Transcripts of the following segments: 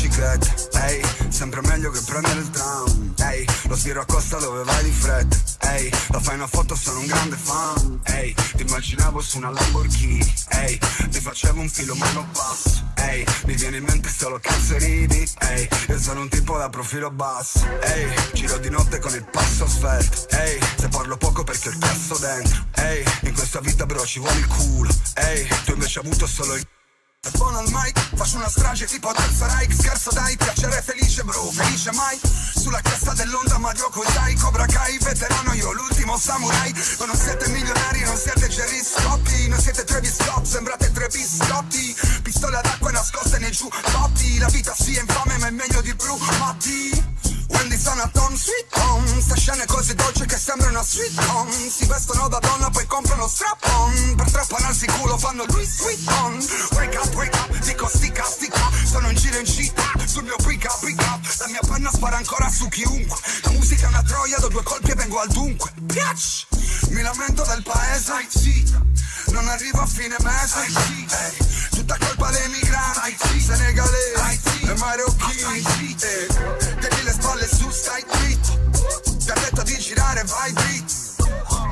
bicicletta Ehi, sempre meglio che prendere il tram Ehi, lo sbiro a costa dove vai di fretta Ehi, la fai una foto, sono un grande fan Ehi, ti immaginavo su una Lamborghini Ehi, ti facevo un filo passo Ehi, mi viene in mente solo cazzo e ridi Ehi, io sono un tipo da profilo basso Ehi, giro di notte con il passo svelto Ehi, se parlo poco perché ho il cazzo dentro Ehi, in questa vita bro ci vuole il culo Ehi, tu invece hai avuto solo il è buono al mic, faccio una strage tipo Terza Reich Scherzo dai, piacere felice bro, felice mai. Sulla cresta dell'onda ma gioco dai Cobra Kai, veterano io, l'ultimo samurai. Ma non siete milionari, non siete Jerry Scotti Non siete Travis Scott, sembrate tre biscotti. Pistole ad acqua nascoste nei giubbotti La vita sì è infame ma è meglio di più Matti Wendy Sanaton, sweet home. Sta scene così dolci che sembra una sweet home. Si vestono da donna poi comprano strap on. Per trappanarsi culo fanno lui sweet on. Wake up, wake up, dico stica, stica Sono in giro in città, sul mio pick up, pick up. La mia penna spara ancora su chiunque. La musica è una troia, do due colpi e vengo al dunque. Piac! Mi lamento del paese, non arrivo a fine mese. Ehi, girare, vai dritto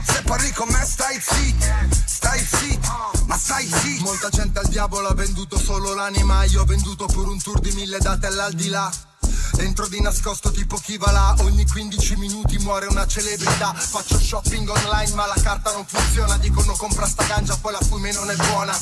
Se parli con me stai zitto Stai zitto, ma stai zitto Molta gente al diavolo ha venduto solo l'anima Io ho venduto pure un tour di mille date all'aldilà. Dentro di nascosto tipo chi va là Ogni 15 minuti muore una celebrità. Faccio shopping online ma la carta non funziona Dicono compra sta ganja poi la fumi non è buona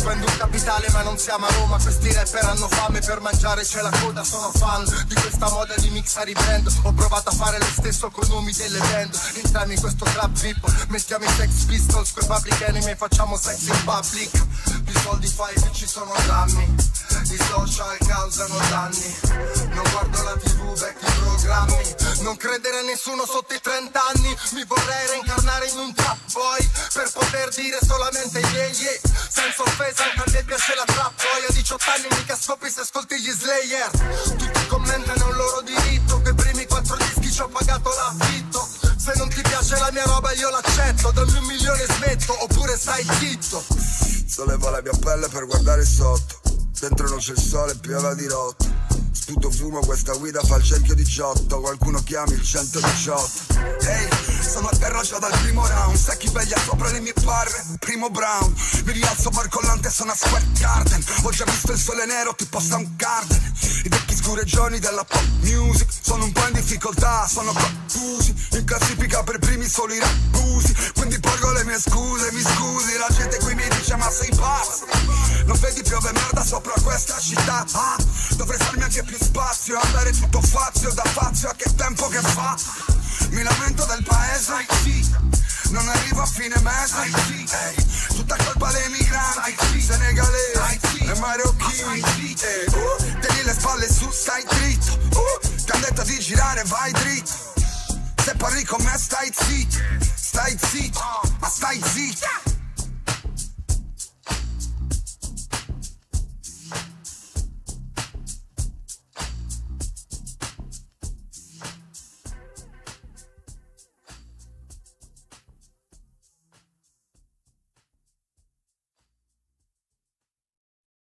Spendo un capitale ma non siamo a Roma. Questi rapper hanno fame per mangiare c'è la coda Sono fan di questa moda di mixare i brand Ho provato a fare lo stesso con nomi delle band. Entriamo in questo club VIP Mettiamo i sex pistols Coi public enemy facciamo sex in public. Di soldi fai che ci sono drammi I social causano danni. Non guardo la tv, credere a nessuno sotto i 30 anni Mi vorrei reincarnare in un trap boy Per poter dire solamente yeah yeah. Senza offesa anche a me piace la trap boy. A 18 anni mica scopri se ascolti gli Slayer. Tutti commentano un loro diritto Che i primi quattro dischi ci ho pagato l'affitto. Se non ti piace la mia roba io l'accetto. Dammi un milione e smetto Oppure stai zitto. Sollevo la mia pelle per guardare sotto. Dentro non c'è il sole, piove a dirotto Sputo fumo, questa guida fa il cerchio 18 Qualcuno chiami il 118 Ehi, sono a terra già dal primo round. Secchi veglia sopra le mie barre Primo brown. Mi rialzo barcollante, sono a Square Garden. Ho già visto il sole nero tipo Soundgarden I vecchi scureggioni della pop music Sono un po' in difficoltà, sono confusi. In classifica per primi solo i rabbusi Quindi porgo le mie scuse, mi scusi. La gente qui mi dice ma sei pazzo? Non vedi piove merda sopra questa città? Ah, Dovrei farmi anche più spazio Andare tutto fazio da fazio a che tempo che fa. Mi lamento del paese Non arrivo a fine mese. Tutta colpa dei migranti Senegalesi e marocchini uh, Tieni le spalle su, stai dritto. Uh, Ti han detto di girare, vai dritto. Se parli con me stai zitto. Stai zitto, ma stai zitto